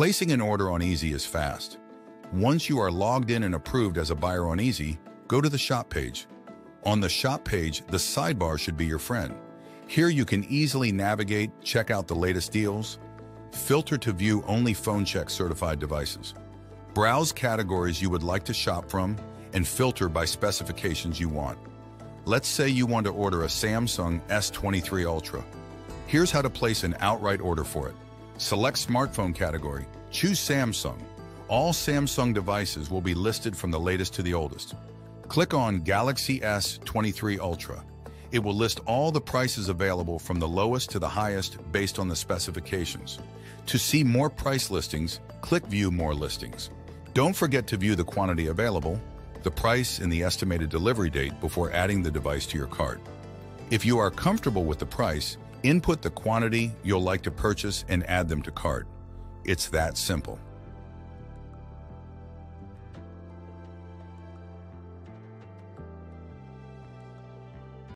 Placing an order on Eze is fast. Once you are logged in and approved as a buyer on Eze, go to the shop page. On the shop page, the sidebar should be your friend. Here you can easily navigate, check out the latest deals, filter to view only phone check certified devices, browse categories you would like to shop from, and filter by specifications you want. Let's say you want to order a Samsung S23 Ultra. Here's how to place an outright order for it. Select smartphone category, choose Samsung. All Samsung devices will be listed from the latest to the oldest. Click on Galaxy S23 Ultra. It will list all the prices available from the lowest to the highest based on the specifications. To see more price listings, click View More Listings. Don't forget to view the quantity available the price, and the estimated delivery date before adding the device to your cart. If you are comfortable with the price, input the quantity you'll like to purchase and add them to cart. It's that simple.